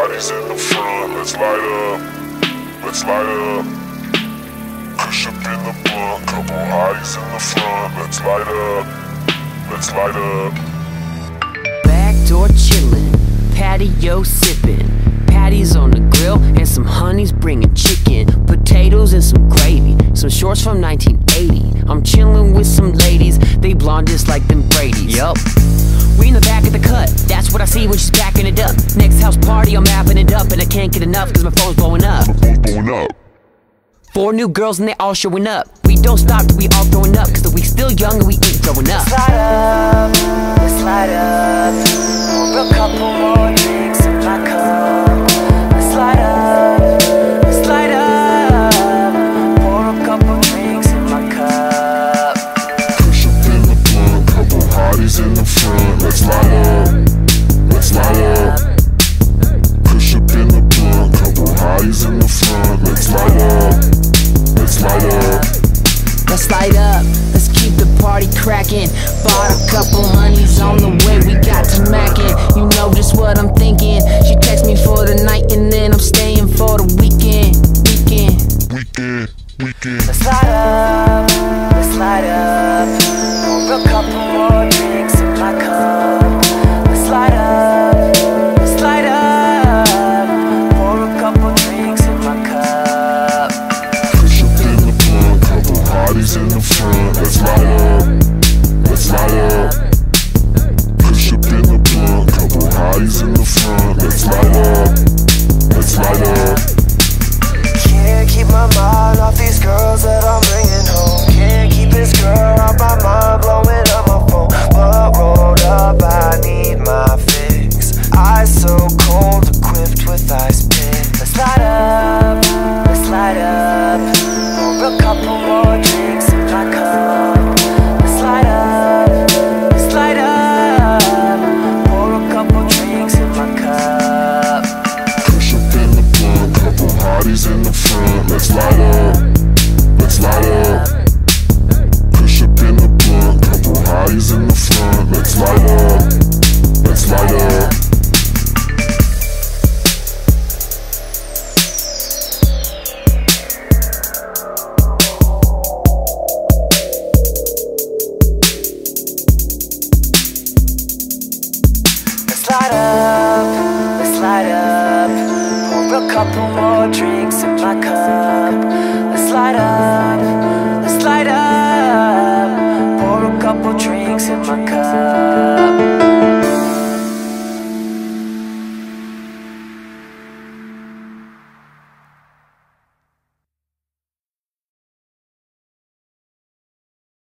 hotties in the front, let's light up, let's light up. Push up in the blunt, couple hotties in the front, let's light up, let's light up. Backdoor chillin', patio sippin'. Patties on the grill and some honeys bringing chicken, potatoes and some gravy. Some shorts from 1980. I'm chillin' with some ladies, they blonde just like them Brady's. Yup. We in the back of the cut, that's what I see when she's backing can't get enough cause my phone's blowing up. Phone's blowing up. Four new girls and they all showing up. We don't stop till we all throwing up, cause we still young and we ain't growing up. Hotties in the front, let's light up, let's light up. Let's light up, let's keep the party cracking. Bought a couple honeys on the way, we got to mackin'. You know just what I'm thinking. She text me for the night and then I'm staying for the weekend. Weekend. Weekend, weekend. Let's slide up, hotties in the front, let's light up, let's light up. Push up in the blunt, couple hotties in the front, let's light up, let's light up. Let's light up, let's light up. Pour a couple more drinks in my cup.